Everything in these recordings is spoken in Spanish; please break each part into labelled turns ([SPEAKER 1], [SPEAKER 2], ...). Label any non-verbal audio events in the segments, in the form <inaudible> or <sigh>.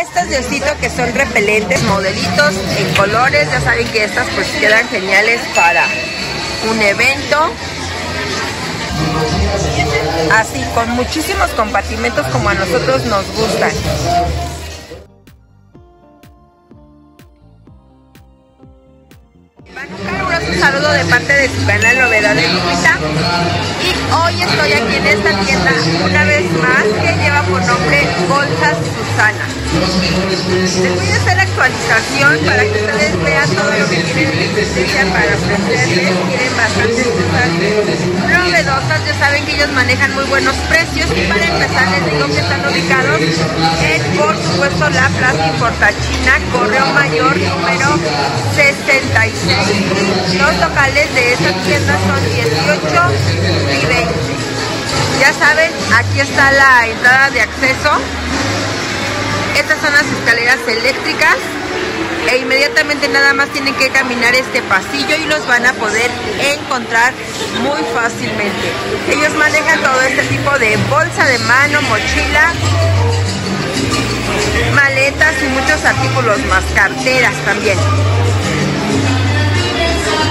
[SPEAKER 1] Estas de osito que son repelentes, modelitos en colores. Ya saben que estas pues quedan geniales para un evento. Así, con muchísimos compartimentos como a nosotros nos gustan. un saludo de parte de su canal Novedades Lupita y hoy estoy aquí en esta tienda una vez más que lleva por nombre Bolsas Susana. Les voy a hacer la actualización para que ustedes vean todo lo que tienen en para ofrecerles. Tienen bastantes cosas novedosas, ya saben que ellos manejan muy buenos precios y para empezar les digo que están ubicados en por supuesto la Plaza Importachina, Correo Mayor número 66 los locales de esta tienda son 18 y 20. Ya saben, aquí está la entrada de acceso. Estas son las escaleras eléctricas e inmediatamente nada más tienen que caminar este pasillo y los van a poder encontrar muy fácilmente. Ellos manejan todo este tipo de bolsa de mano, mochila, maletas y muchos artículos más, carteras también.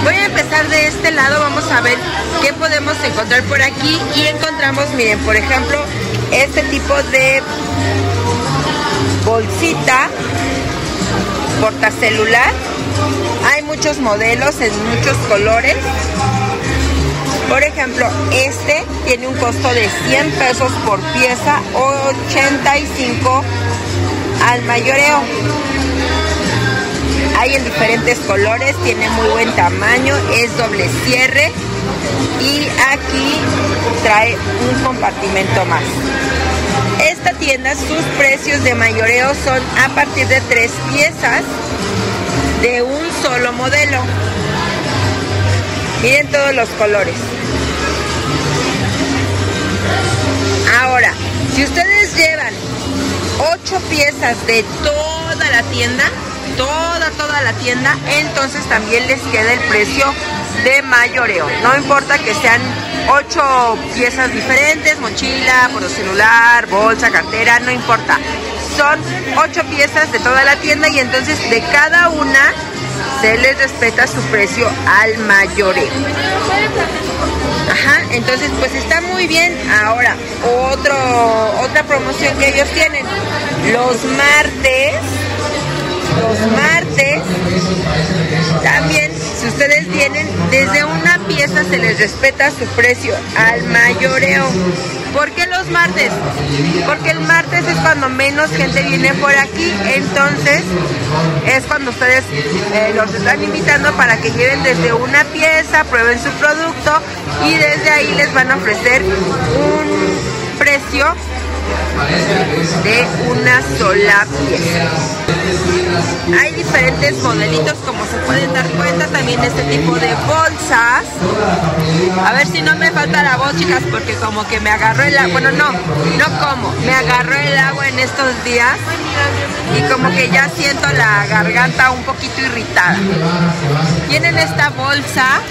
[SPEAKER 1] Voy a empezar de este lado, vamos a ver qué podemos encontrar por aquí y encontramos, miren, por ejemplo, este tipo de bolsita portacelular. Hay muchos modelos en muchos colores. Por ejemplo, este tiene un costo de 100 pesos por pieza, 85 al mayoreo. Hay en diferentes colores, tiene muy buen tamaño, es doble cierre y aquí trae un compartimento más. Esta tienda, sus precios de mayoreo son a partir de tres piezas de un solo modelo. Miren todos los colores. Ahora, si ustedes llevan ocho piezas de toda la tienda, toda, toda la tienda, entonces también les queda el precio de mayoreo. No importa que sean ocho piezas diferentes, mochila, celular, bolsa, cartera, no importa. Son ocho piezas de toda la tienda y entonces de cada una se les respeta su precio al mayoreo. Ajá, entonces pues está muy bien. Ahora, otro, otra promoción que ellos tienen. Los martes los martes. También, si ustedes vienen, desde una pieza se les respeta su precio al mayoreo. ¿Por qué los martes? Porque el martes es cuando menos gente viene por aquí, entonces es cuando ustedes eh, los están invitando para que lleven desde una pieza, prueben su producto y desde ahí les van a ofrecer un precio de una sola pieza. Hay diferentes modelitos como se pueden dar cuenta también este tipo de bolsas. A ver si no me falta la voz chicas porque como que me agarró el agua, bueno no, no como, me agarró el agua en estos días y como que ya siento la garganta un poquito irritada. Tienen esta bolsa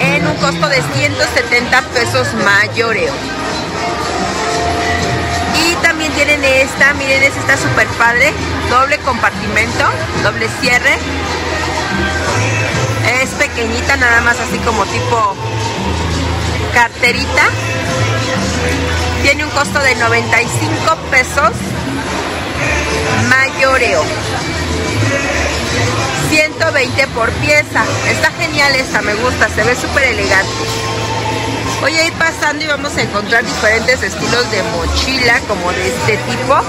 [SPEAKER 1] en un costo de 170 pesos mayoreo también tienen esta, miren, esta está súper padre, doble compartimento, doble cierre. Es pequeñita, nada más así como tipo carterita. Tiene un costo de 95 pesos mayoreo. 120 por pieza. Está genial esta, me gusta, se ve súper elegante. Voy a ir pasando y vamos a encontrar diferentes estilos de mochila como de este tipo.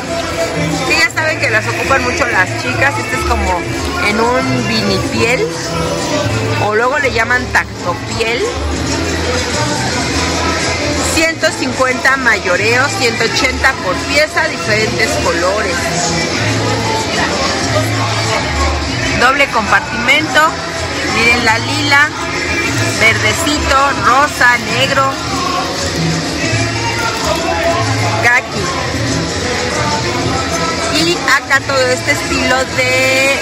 [SPEAKER 1] Sí, ya saben que las ocupan mucho las chicas. Este es como en un vinipiel o luego le llaman tactopiel. 150 mayoreo, 180 por pieza, diferentes colores. Doble compartimento, miren la lila, verdecito, rosa, negro, kaki. Y acá todo este estilo de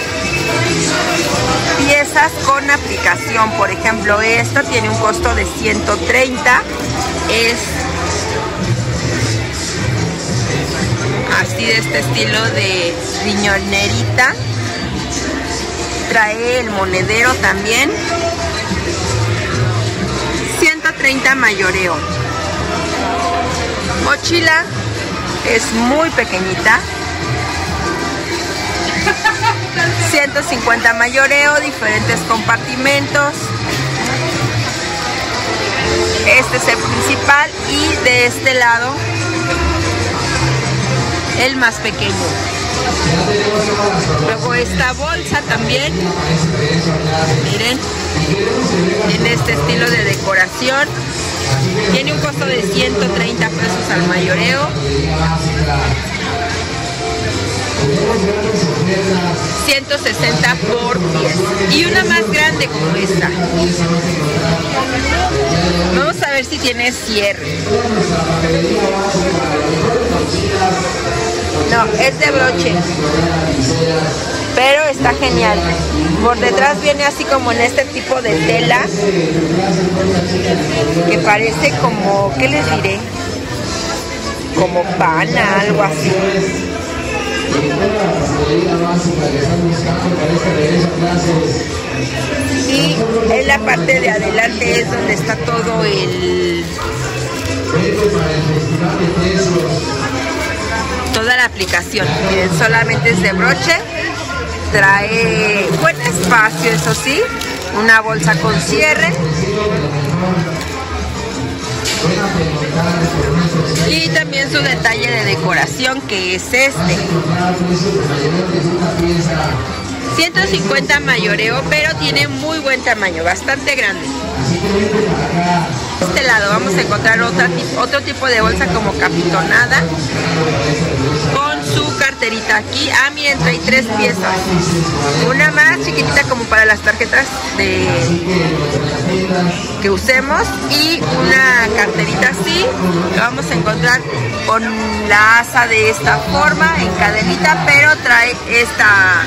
[SPEAKER 1] piezas con aplicación. Por ejemplo, esta tiene un costo de 130. Es así de este estilo de riñonerita. Trae el monedero también. 130 mayoreo. Mochila es muy pequeñita. <laughs> 150 mayoreo, diferentes compartimentos. Este es el principal y de este lado el más pequeño. Luego esta bolsa también, miren, en este estilo de decoración. Tiene un costo de 130 pesos al mayoreo. 160 por pies y una más grande como esta. Vamos a ver si tiene cierre. No es de broche pero está genial. Por detrás viene así como en este tipo de tela que parece como ¿qué les diré? como pana algo así. Y en la parte de adelante es donde está todo el toda la aplicación. Miren solamente es de broche trae buen espacio eso sí una bolsa con cierre. Y también su detalle de decoración que es este. 150 mayoreo pero tiene muy buen tamaño bastante grande. Este lado vamos a encontrar otra, otro tipo de bolsa como capitonada carterita aquí. Ah, miren, trae tres piezas. Una más chiquitita como para las tarjetas de que usemos y una carterita así. Lo vamos a encontrar con la asa de esta forma en cadenita, pero trae esta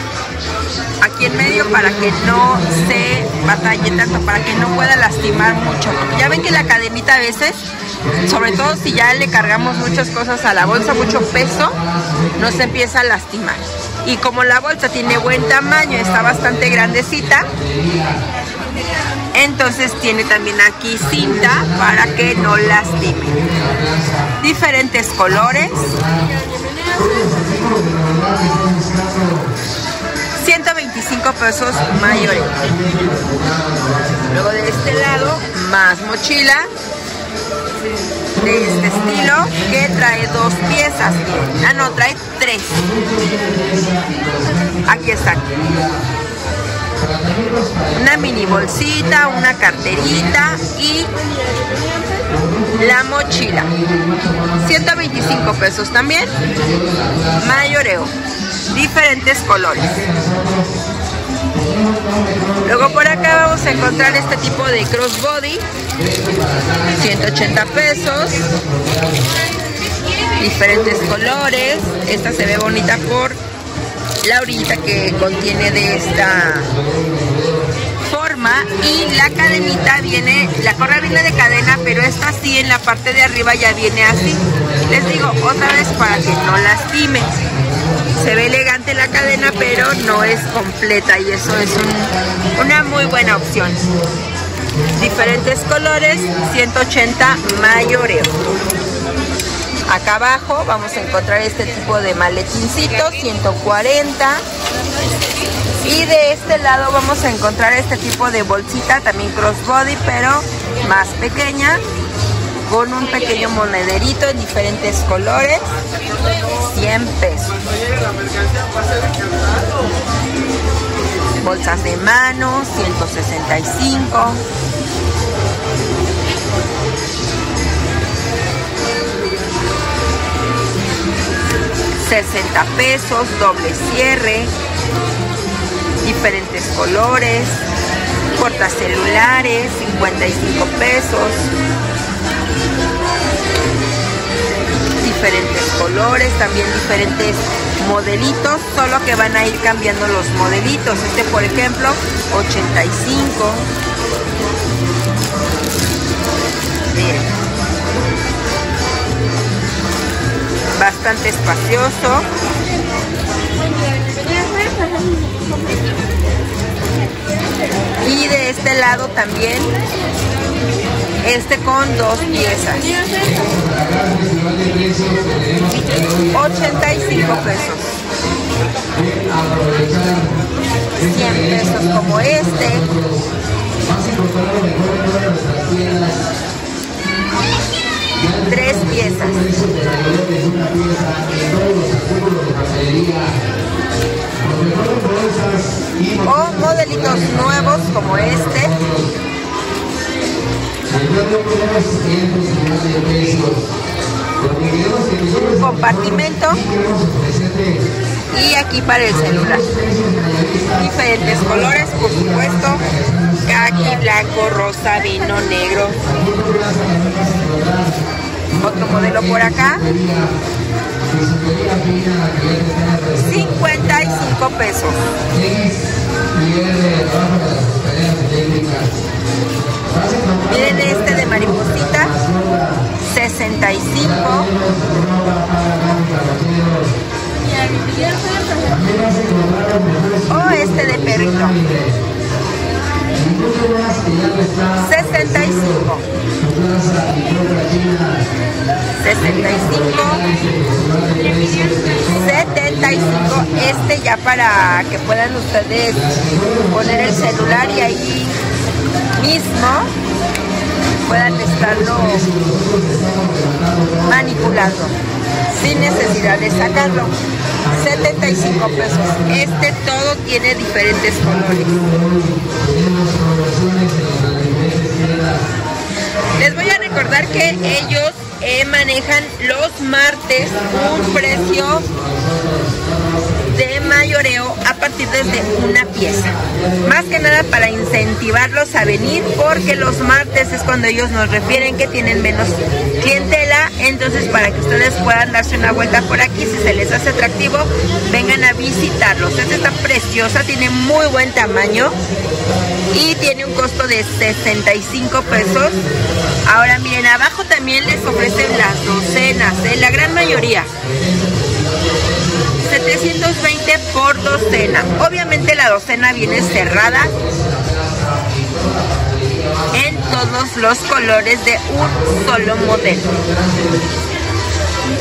[SPEAKER 1] aquí en medio para que no se batalle tanto, para que no pueda lastimar mucho. Ya ven que la cadenita a veces, sobre todo si ya le cargamos muchas cosas a la bolsa, mucho peso, no se empieza a lastimar. Y como la bolsa tiene buen tamaño, está bastante grandecita, entonces tiene también aquí cinta para que no lastime. Diferentes colores. 125 pesos mayores. Luego de este lado, más mochila de este estilo que trae dos piezas. Ah, no, trae tres. Aquí está. Una mini bolsita, una carterita y la mochila. 125 pesos también. Mayoreo diferentes colores. Luego por acá vamos a encontrar este tipo de crossbody, 180 pesos, diferentes colores. Esta se ve bonita por la orillita que contiene de esta forma y la cadenita viene, la correa viene de cadena, pero esta sí en la parte de arriba ya viene así. Les digo otra vez para que no lastime. Se ve elegante la cadena, pero no es completa y eso es una muy buena opción. Diferentes colores, 180 mayoreo. Acá abajo vamos a encontrar este tipo de maletincito, 140. Y de este lado vamos a encontrar este tipo de bolsita, también crossbody, pero más pequeña, con un pequeño monederito en diferentes colores, 100 pesos. Bolsas de mano, 165. $60 pesos, doble cierre, diferentes colores, celulares, 55 pesos, diferentes colores, también diferentes modelitos, solo que van a ir cambiando los modelitos. Este, por ejemplo, 85. Bastante espacioso. Y de este lado también, este con dos piezas. 85 pesos. 100 pesos como este. O modelitos nuevos como este. Un compartimento y aquí para el celular. Diferentes colores, por supuesto. Kaki, blanco, rosa, vino, negro. Otro modelo por acá. 55 pesos. Miren este de mariposita. 65. O este de perrito. 65. 65. 75. Este ya para que puedan ustedes poner el celular y ahí mismo puedan estarlo manipulando sin necesidad de sacarlo. 75 pesos. Este todo tiene diferentes colores. Les voy a recordar que ellos eh, manejan los martes un precio mayoreo a partir desde una pieza. Más que nada para incentivarlos a venir porque los martes es cuando ellos nos refieren que tienen menos clientela. Entonces para que ustedes puedan darse una vuelta por aquí, si se les hace atractivo, vengan a visitarlos. Esta está preciosa, tiene muy buen tamaño y tiene un costo de 65 pesos. Ahora miren, abajo también les ofrecen las docenas, ¿eh? la gran mayoría. 720 por docena. Obviamente la docena viene cerrada en todos los colores de un solo modelo.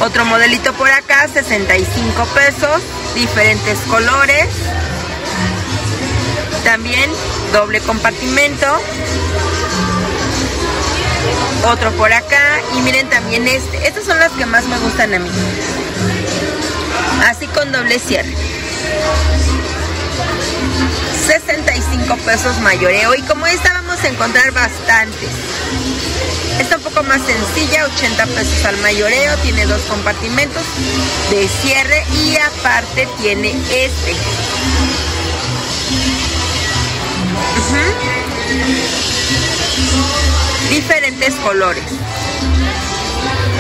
[SPEAKER 1] Otro modelito por acá, 65 pesos, diferentes colores. También doble compartimento. Otro por acá. Y miren también este. Estas son las que más me gustan a mí así con doble cierre. 65 pesos mayoreo y como esta vamos a encontrar bastantes. Está un poco más sencilla, 80 pesos al mayoreo, tiene dos compartimentos de cierre y aparte tiene este. Diferentes colores.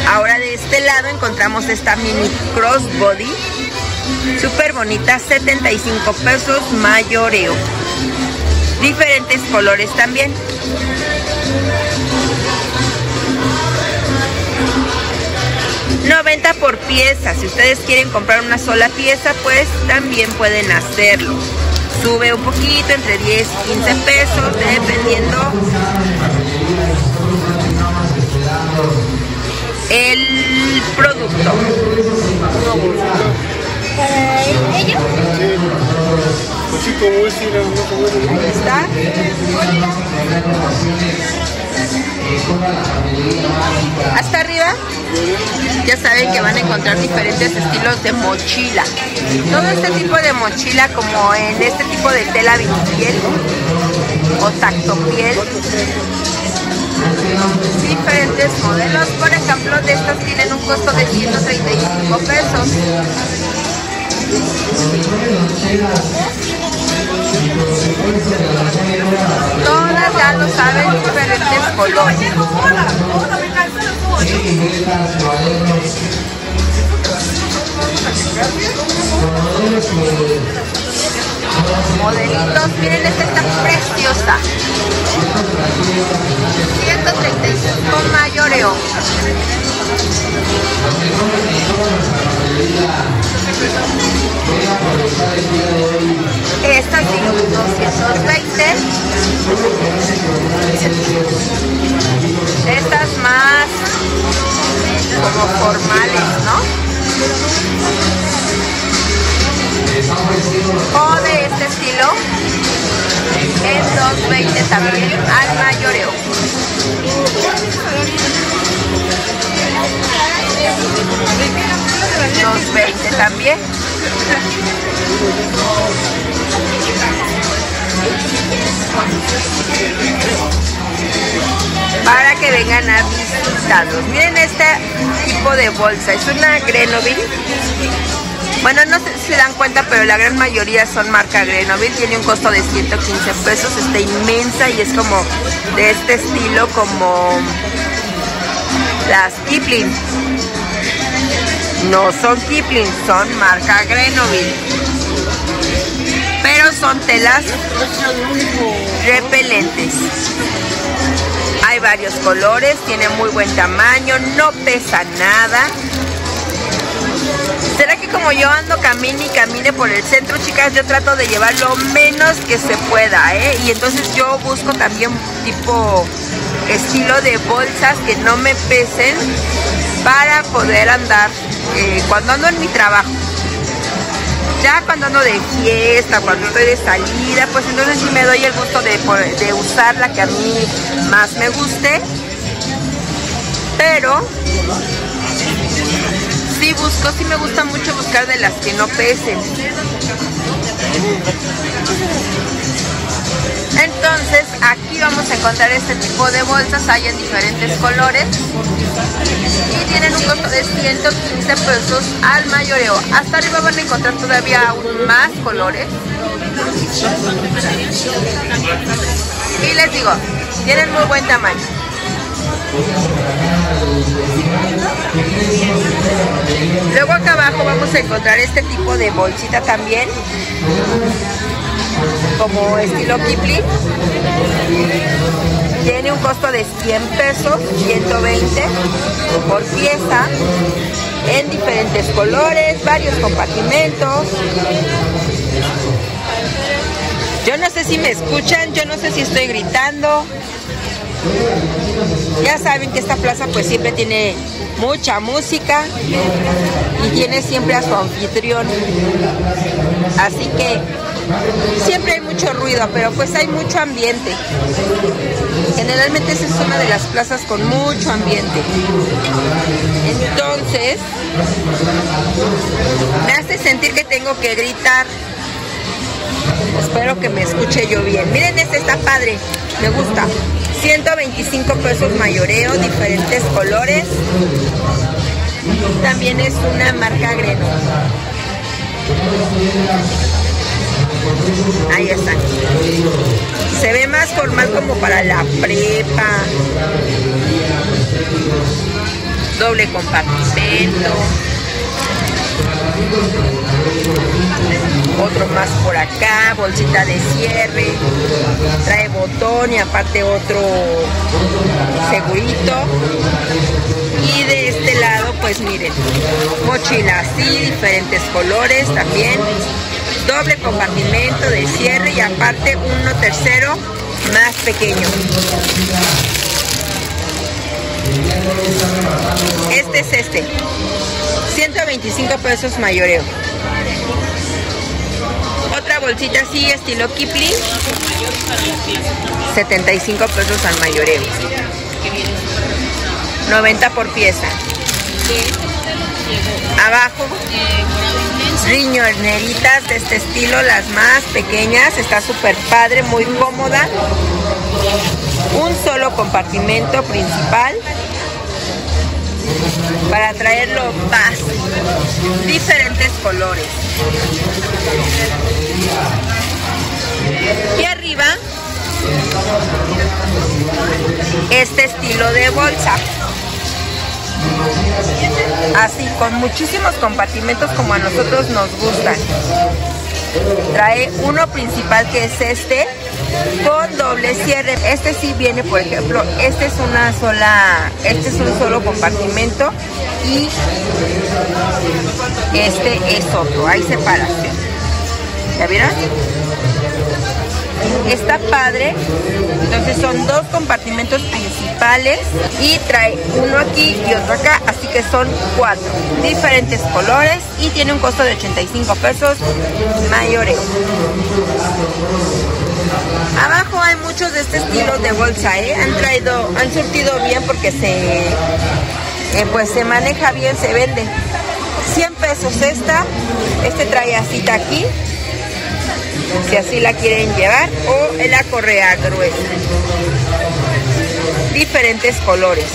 [SPEAKER 1] Ahora de este lado encontramos esta mini crossbody. Súper bonita, 75 pesos mayoreo. Diferentes colores también. $90 por pieza. Si ustedes quieren comprar una sola pieza, pues también pueden hacerlo. Sube un poquito, entre 10 y 15 pesos, dependiendo el producto. Hasta arriba ya saben que van a encontrar diferentes estilos de mochila. Todo este tipo de mochila como en este tipo de tela piel o tacto piel diferentes modelos. Por ejemplo, de estas tienen un costo de 135 pesos. Todas ya lo saben, diferentes colores. Modelitos, miren esta está preciosa. 135 mayoreo. Esta sí, 220. Estas más como formales, ¿no? O de este estilo en 220 también al mayoreo. 220 también. Para que vengan a visitarlos. Miren este tipo de bolsa. Es una Grenoble. Bueno, no sé si se dan cuenta, pero la gran mayoría son marca Grenoble. Tiene un costo de 115 pesos. Está inmensa y es como de este estilo como las Kipling. No son Kipling, son marca Grenoble. Pero son telas repelentes. Hay varios colores, tiene muy buen tamaño, no pesa nada. ¿Será que como yo ando camine y camine por el centro, chicas, yo trato de llevar lo menos que se pueda, ¿eh? Y entonces yo busco también tipo estilo de bolsas que no me pesen para poder andar eh, cuando ando en mi trabajo. Ya cuando ando de fiesta, cuando estoy de salida, pues entonces sí me doy el gusto de, de usar la que a mí más me guste. Pero busco, sí me gusta mucho buscar de las que no pesen. Entonces aquí vamos a encontrar este tipo de bolsas, hay en diferentes colores y tienen un costo de 115 pesos al mayoreo. Hasta arriba van a encontrar todavía aún más colores. Y les digo, tienen muy buen tamaño. Luego acá abajo vamos a encontrar este tipo de bolsita también como estilo Kipling. Tiene un costo de 100 pesos, 120 por pieza, en diferentes colores, varios compartimentos. Yo no sé si me escuchan, yo no sé si estoy gritando. Ya saben que esta plaza pues siempre tiene mucha música y tiene siempre a su anfitrión. Así que siempre hay mucho ruido, pero pues hay mucho ambiente. Generalmente esa es una de las plazas con mucho ambiente. Entonces, me hace sentir que tengo que gritar. Espero que me escuche yo bien. Miren, este está padre. Me gusta. 125 pesos mayoreo, diferentes colores. También es una marca Greno. Ahí está. Se ve más formal como para la prepa. Doble compartimento. Otro más por acá, bolsita de cierre. Trae botón y aparte otro segurito. Y de este lado, pues miren, mochila así, diferentes colores también doble compartimento de cierre y aparte uno tercero más pequeño. Este es este. 125 pesos mayoreo. Otra bolsita así, estilo Kipling. 75 pesos al mayoreo. 90 por pieza. Abajo riñoneritas de este estilo, las más pequeñas, está súper padre, muy cómoda. Un solo compartimento principal para traerlo más diferentes colores. Y arriba, este estilo de bolsa así con muchísimos compartimentos como a nosotros nos gustan Trae uno principal que es este con doble cierre. Este sí viene, por ejemplo, este es una sola, este es un solo compartimento y este es otro. Hay separación. ¿Ya vieron? Está padre. Entonces son dos compartimentos principales y trae uno aquí y otro acá, así que son cuatro diferentes colores y tiene un costo de 85 pesos mayoreo. Abajo hay muchos de este estilo de bolsa, ¿eh? Han traído, han surtido bien porque se, eh, pues se maneja bien, se vende. 100 pesos esta, este trae asita aquí, si así la quieren llevar, o en la correa gruesa. Diferentes colores.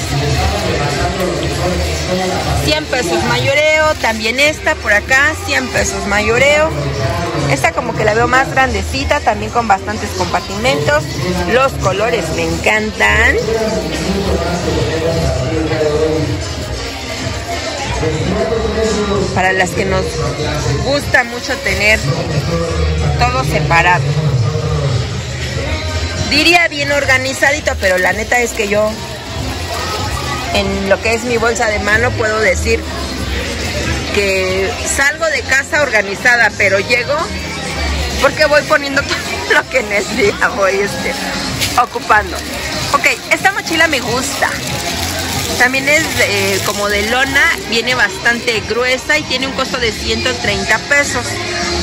[SPEAKER 1] 100 pesos mayoreo, también esta por acá, 100 pesos mayoreo. Esta como que la veo más grandecita, también con bastantes compartimentos. Los colores me encantan. Para las que nos gusta mucho tener todo separado. Diría bien organizadito, pero la neta es que yo en lo que es mi bolsa de mano puedo decir que salgo de casa organizada, pero llego porque voy poniendo <laughs> todo lo que necesito, voy este, ocupando. Ok, esta mochila me gusta. También es eh, como de lona, viene bastante gruesa y tiene un costo de 130 pesos.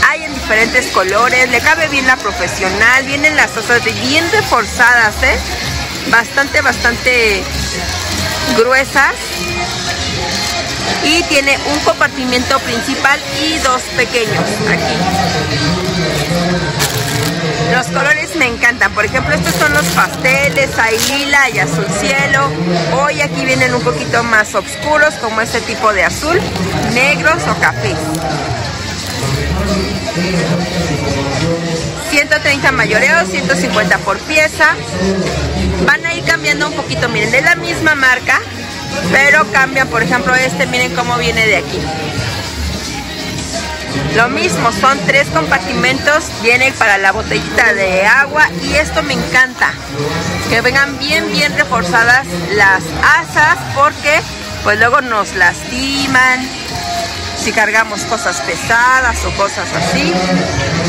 [SPEAKER 1] Hay en diferentes colores, le cabe bien la profesional, vienen las cosas bien reforzadas, ¿eh? Bastante, bastante gruesas y tiene un compartimiento principal y dos pequeños aquí. Los colores me encantan, por ejemplo estos son los pasteles, hay lila y azul cielo. Hoy aquí vienen un poquito más oscuros como este tipo de azul, negros o cafés. 130 mayoreo, 150 por pieza. Van a ir cambiando un poquito, miren, de la misma marca, pero cambian, por ejemplo, este, miren cómo viene de aquí. Lo mismo, son tres compartimentos, viene para la botellita de agua y esto me encanta. Que vengan bien, bien reforzadas las asas porque pues luego nos lastiman si cargamos cosas pesadas o cosas así.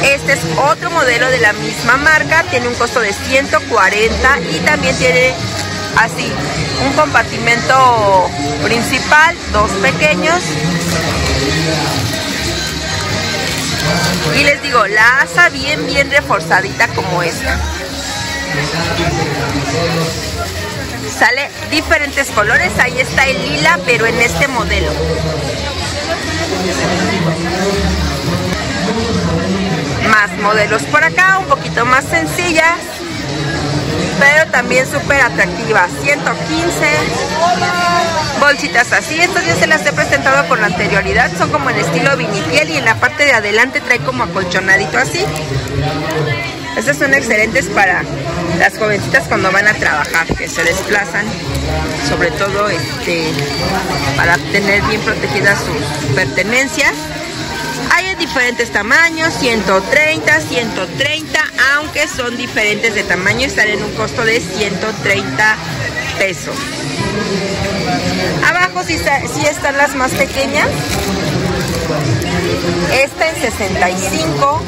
[SPEAKER 1] Este es otro modelo de la misma marca, tiene un costo de 140 y también tiene así un compartimento principal, dos pequeños. Y les digo, la asa bien, bien reforzadita como esta. Sale diferentes colores, ahí está el lila, pero en este modelo. Más modelos por acá, un poquito más sencillas también súper atractiva 115 bolsitas así, estos ya se las he presentado con anterioridad, son como en estilo vinipiel y en la parte de adelante trae como acolchonadito así. Estas son excelentes para las jovencitas cuando van a trabajar, que se desplazan, sobre todo este, para tener bien protegidas sus pertenencias. Hay en diferentes tamaños, 130, 130, aunque son diferentes de tamaño, están en un costo de 130 pesos. Abajo sí, están las más pequeñas. Esta en 65.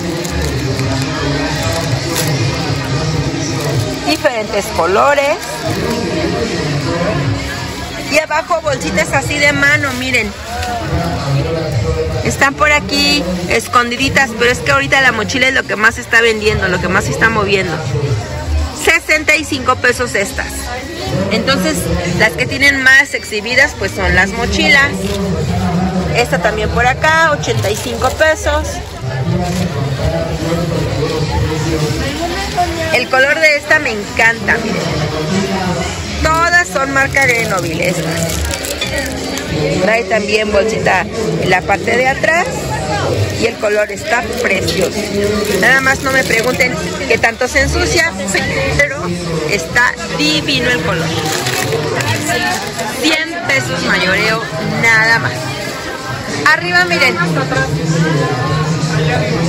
[SPEAKER 1] Diferentes colores. Y abajo bolsitas así de mano, miren. Están por aquí escondiditas, pero es que ahorita la mochila es lo que más se está vendiendo, lo que más se está moviendo. 65 pesos estas. Entonces, las que tienen más exhibidas pues son las mochilas. Esta también por acá, 85 pesos. El color de esta me encanta. Todas son marca de Novil Trae también bolsita en la parte de atrás y el color está precioso. Nada más no me pregunten qué tanto se ensucia, <laughs> pero está divino el color. 100 pesos mayoreo, nada más. Arriba miren.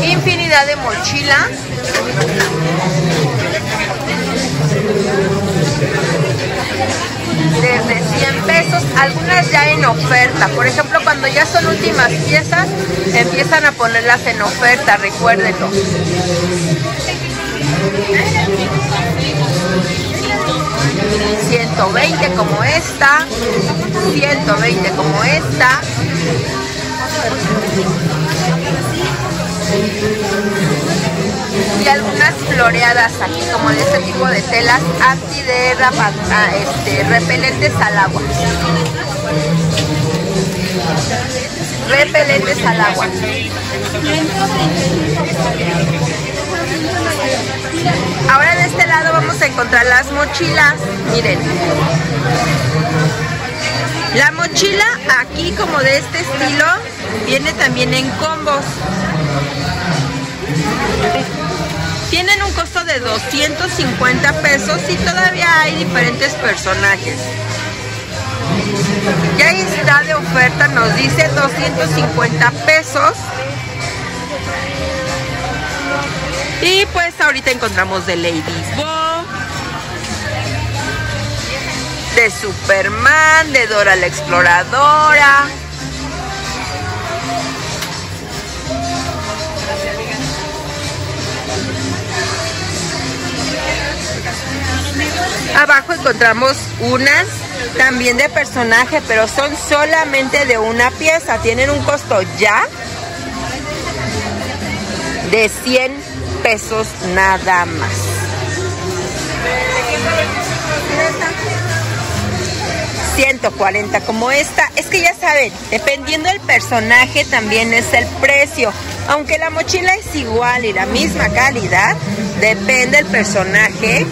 [SPEAKER 1] infinidad de mochilas. Desde 100 pesos, algunas ya en oferta. Por ejemplo, cuando ya son últimas piezas, empiezan a ponerlas en oferta, recuérdenlo. 120 como esta, 120 como esta. Algunas floreadas aquí, como de este tipo de telas anti de ah, este, repelentes al agua. Repelentes al agua. Ahora de este lado vamos a encontrar las mochilas. Miren. La mochila aquí como de este estilo viene también en combos. Tienen un costo de 250 pesos y todavía hay diferentes personajes. Ya está de oferta, nos dice 250 pesos. Y pues ahorita encontramos de Ladybug, de Superman, de Dora la Exploradora. Abajo encontramos unas también de personaje, pero son solamente de una pieza. Tienen un costo ya de 100 pesos nada más. 140 como esta. Es que ya saben, dependiendo del personaje también es el precio. Aunque la mochila es igual y la misma calidad, depende del personaje.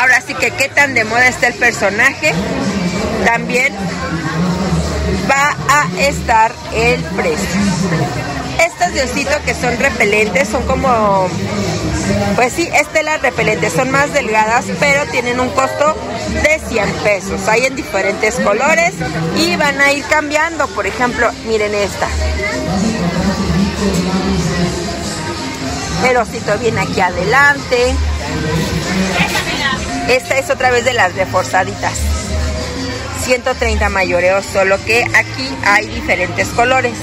[SPEAKER 1] Ahora sí que qué tan de moda está el personaje, también va a estar el precio. Estas de osito que son repelentes son como, pues sí, estelas repelentes, son más delgadas, pero tienen un costo de 100 pesos. Hay en diferentes colores y van a ir cambiando. Por ejemplo, miren esta. El osito viene aquí adelante. Esta es otra vez de las reforzaditas. 130 mayoreos, solo que aquí hay diferentes colores.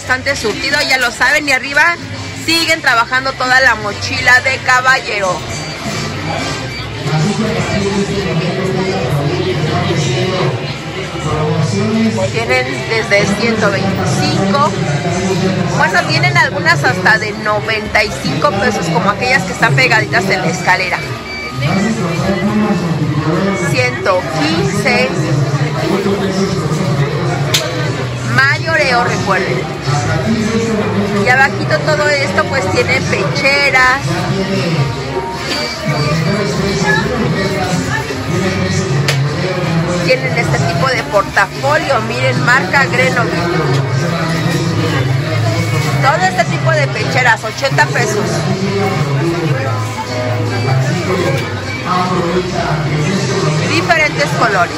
[SPEAKER 1] Bastante surtido, ya lo saben, y arriba siguen trabajando toda la mochila de caballero. Tienen desde 125. Bueno, tienen algunas hasta de 95 pesos, como aquellas que están pegaditas en la escalera. 115 mayoreo, recuerden. Y abajito todo esto pues tiene pecheras. Tienen este tipo de portafolio, miren, marca Grenoble. Todo este tipo de pecheras, 80 pesos. Diferentes colores.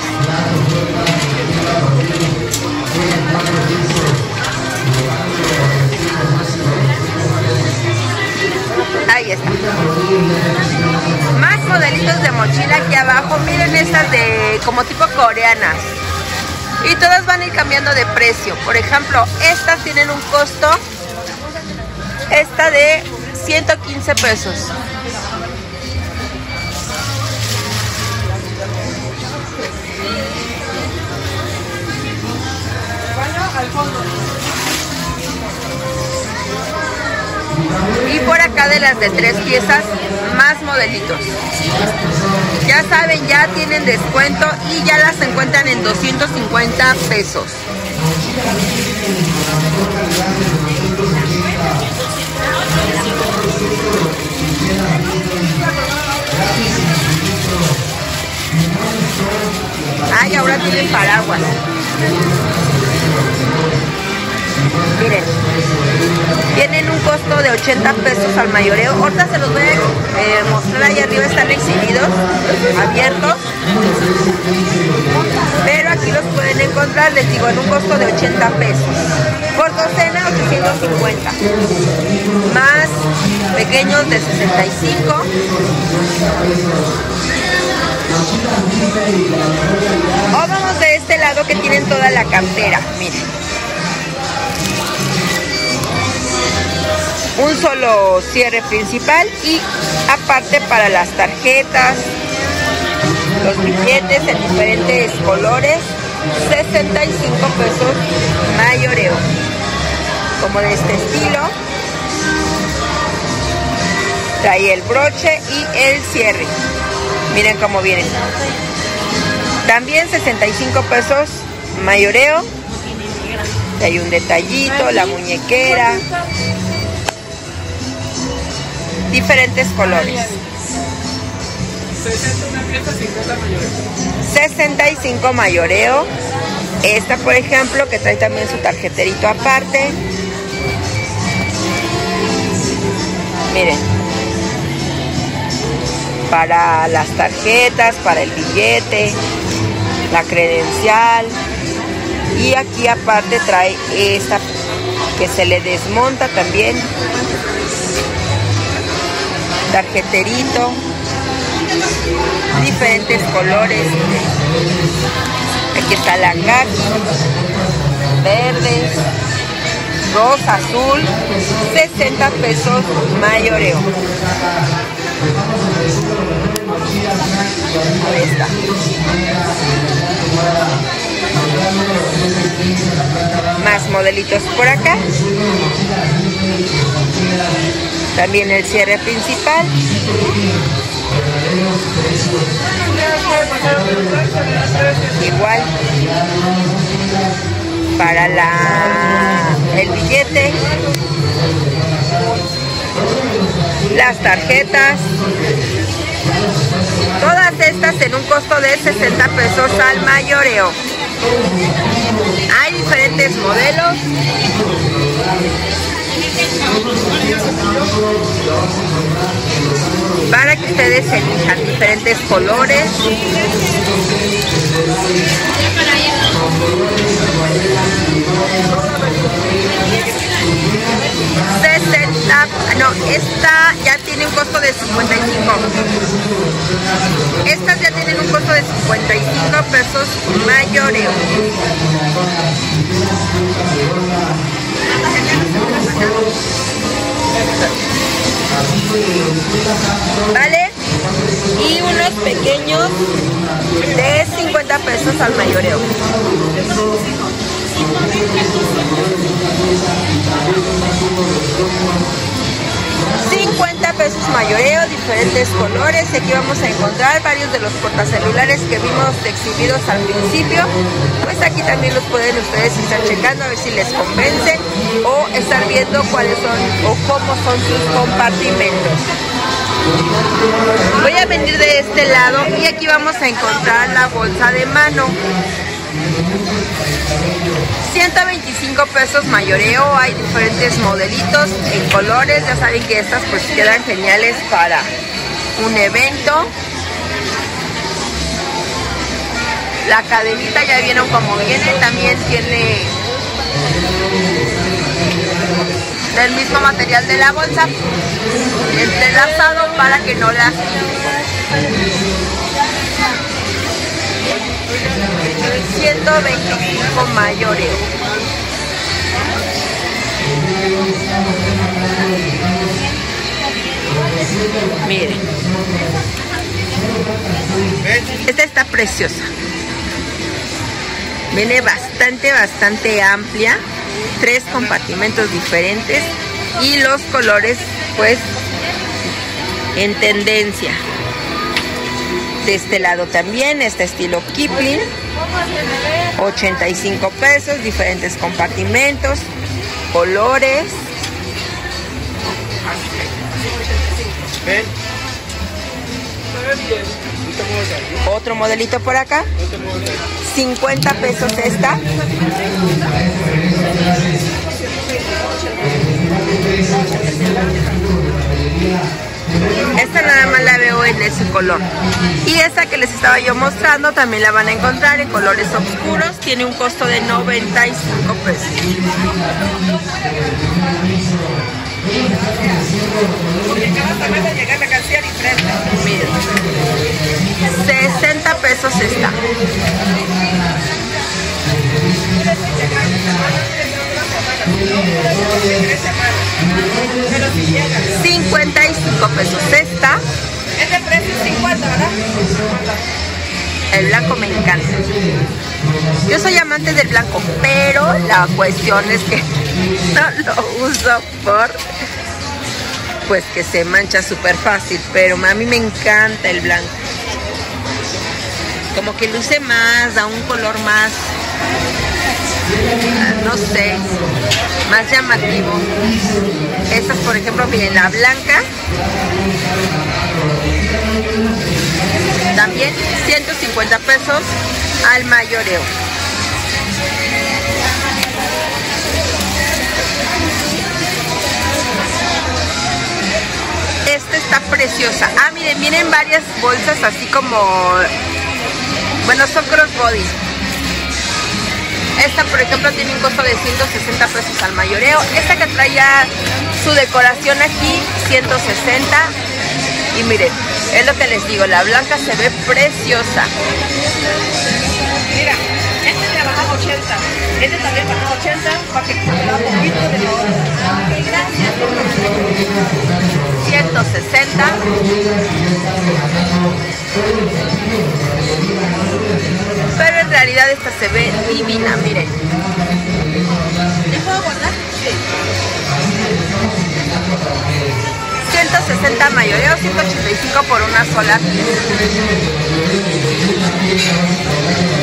[SPEAKER 1] Está. Más modelitos de mochila aquí abajo. Miren estas de como tipo coreanas. Y todas van a ir cambiando de precio. Por ejemplo, estas tienen un costo. Esta de 115 pesos. Y por acá de las de tres piezas, más modelitos. Ya saben, ya tienen descuento y ya las encuentran en 250 pesos. Ay, ahora tienen paraguas. Miren, tienen un costo de 80 pesos al mayoreo. Ahorita se los voy a eh, mostrar ahí arriba, están exhibidos, abiertos. Pero aquí los pueden encontrar les digo, en un costo de 80 pesos. Por docena, 850. Más pequeños de 65. O vamos de este lado que tienen toda la cantera. Miren. Un solo cierre principal y aparte para las tarjetas, los billetes en diferentes colores, 65 pesos mayoreo. Como de este estilo. Trae el broche y el cierre. Miren cómo vienen. También 65 pesos mayoreo. hay un detallito, la muñequera. Diferentes colores. 65 mayoreo. Esta, por ejemplo, que trae también su tarjeterito aparte. Miren. Para las tarjetas, para el billete, la credencial. Y aquí aparte trae esta que se le desmonta también. Tarjeterito diferentes colores. Aquí está la caja, verde, rosa, azul, 60 pesos mayoreo. Ahí está. Más modelitos por acá. También el cierre principal. Igual para la el billete, las tarjetas, todas estas en un costo de 60 pesos al mayoreo. Hay diferentes modelos para que ustedes elijan diferentes colores. No, esta ya tiene un costo de 55 estas ya tienen un costo de 55 pesos mayoreo ¿Vale? Y unos pequeños de 50 pesos al mayoreo. 50 pesos mayoreo, diferentes colores. Y aquí vamos a encontrar varios de los portacelulares que vimos exhibidos al principio. Pues aquí también los pueden ustedes estar checando a ver si les convencen o estar viendo cuáles son o cómo son sus compartimentos. Voy a venir de este lado y aquí vamos a encontrar la bolsa de mano. 125 pesos mayoreo, hay diferentes modelitos en colores, ya saben que estas pues quedan geniales para un evento. La cadenita ya vieron como viene, también tiene del mismo material de la bolsa, entrelazado para que no la 125 mayores. Miren. Esta está preciosa. Viene bastante, bastante amplia. Tres compartimentos diferentes. Y los colores, pues, en tendencia de este lado también, este estilo Kipling. 85 pesos, diferentes compartimentos, colores. Otro modelito por acá. 50 pesos esta. Esta nada más la en ese color. Y esta que les estaba yo mostrando también la van a encontrar en colores oscuros. Tiene un costo de 95 pesos. Miren, 60 pesos esta. 55 pesos esta.
[SPEAKER 2] Este precio es 50, ¿verdad?
[SPEAKER 1] El blanco me encanta. Yo soy amante del blanco, pero la cuestión es que <laughs> no lo uso por pues que se mancha súper fácil, pero a mí me encanta el blanco. Como que luce más, da un color más, no sé, más llamativo. Estas, por ejemplo, miren, la blanca. También 150 pesos al mayoreo. Esta está preciosa. Ah, miren, vienen varias bolsas así como... Bueno, son crossbody. Esta, por ejemplo, tiene un costo de 160 pesos al mayoreo. Esta que traía su decoración aquí, 160. Y miren, es lo que les digo, la blanca se ve preciosa.
[SPEAKER 2] Mira, este le baja 80. Este también baja 80 para que cumpla un poquito de la Gracias.
[SPEAKER 1] 160. Pero en realidad esta se ve divina, miren.
[SPEAKER 2] ¿Ya puedo guardar? Sí.
[SPEAKER 1] 160 mayoreo, 185 por una sola.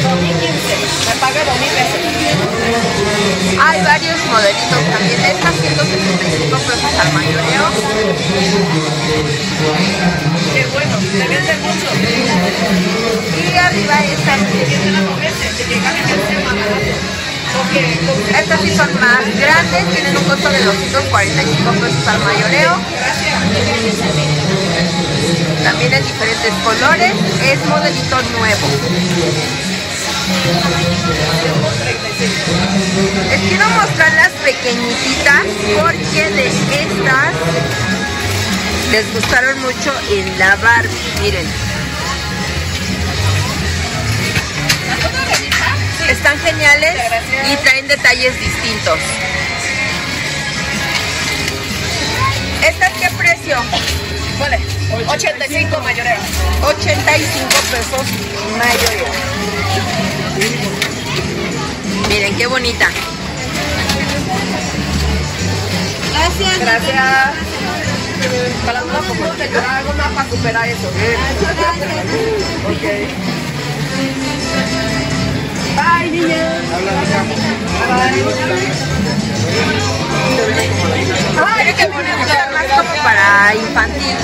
[SPEAKER 2] 2015. Me pagué 2000 pesos.
[SPEAKER 1] Hay varios modelitos también. Esta 165 pesos al mayoreo.
[SPEAKER 2] Qué bueno, se vende mucho.
[SPEAKER 1] Y arriba esta.
[SPEAKER 2] Tiene la promesa de que Porque
[SPEAKER 1] Estas sí son más grandes, tienen un costo de 245 pesos al mayoreo. También en diferentes colores. Es modelito nuevo. Les quiero mostrar las pequeñitas porque de estas les gustaron mucho en la Barbie. Miren, están geniales y traen detalles distintos. ¿Estas qué precio?
[SPEAKER 2] Vale, 85 mayoreo.
[SPEAKER 1] 85 pesos mayoreo. Miren qué bonita.
[SPEAKER 2] Gracias. Gracias. Para una llorar algo más para superar eso. ok. Bye, niña.
[SPEAKER 1] Bonito. Más como para infantil.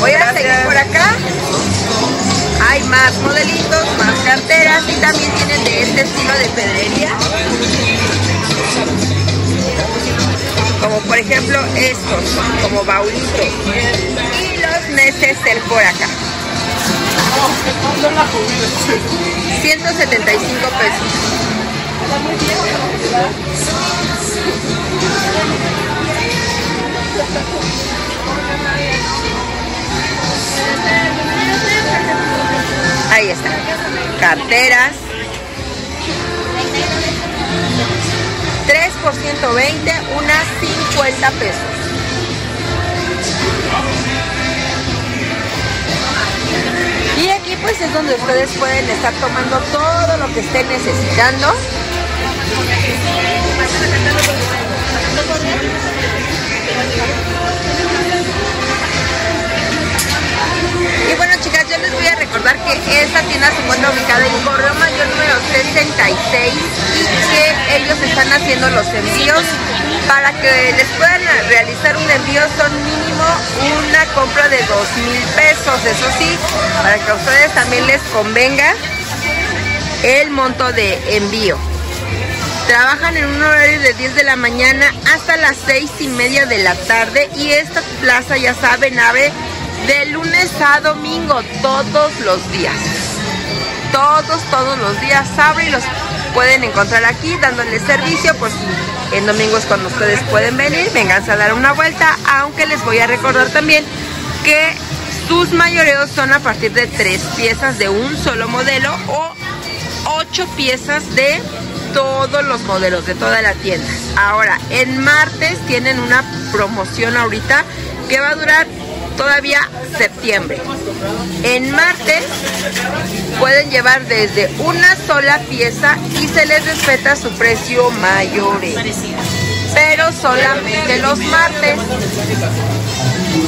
[SPEAKER 1] Voy a seguir por acá. Hay más modelitos, más carteras y también tienen de este estilo de pedrería. Como por ejemplo estos, como baulitos. Los neceser por acá. 175 pesos. Ahí está. Carteras. 3 por 120, unas 50 pesos. Pues es donde ustedes pueden estar tomando todo lo que estén necesitando. Y bueno chicas, yo les voy a recordar que esta tienda se encuentra ubicada en Correo Mayor número 336 y que ellos están haciendo los envíos. Para que les puedan realizar un envío son mínimo una compra de 2 mil pesos, eso sí, para que a ustedes también les convenga el monto de envío. Trabajan en un horario de 10 de la mañana hasta las 6 y media de la tarde y esta plaza, ya saben, abre de lunes a domingo, todos los días. Todos, todos los días abre y los pueden encontrar aquí dándoles servicio por si en domingos cuando ustedes pueden venir, vengan a dar una vuelta, aunque les voy a recordar también que sus mayoreos son a partir de tres piezas de un solo modelo o ocho piezas de todos los modelos de toda la tienda. Ahora, en martes tienen una promoción ahorita que va a durar todavía septiembre. En martes pueden llevar desde una sola pieza y se les respeta su precio mayor. Pero solamente los martes.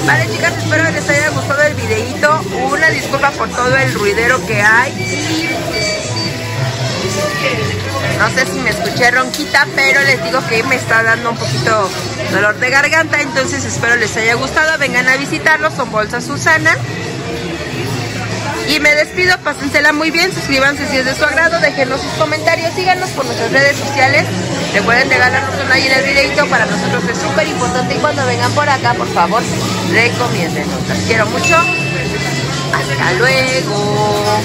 [SPEAKER 1] Vale chicas, espero que les haya gustado el videito. Una disculpa por todo el ruidero que hay. No sé si me escuché ronquita, pero les digo que me está dando un poquito dolor de garganta, entonces espero les haya gustado. Vengan a visitarlos, son Bolsa Susana. Y me despido, pásensela muy bien, suscríbanse si es de su agrado, déjenos sus comentarios, síganos por nuestras redes sociales. Recuerden regalarnos un like en el videito, para nosotros es súper importante. Y cuando vengan por acá, por favor, recomiéndenos. Los quiero mucho. Hasta luego.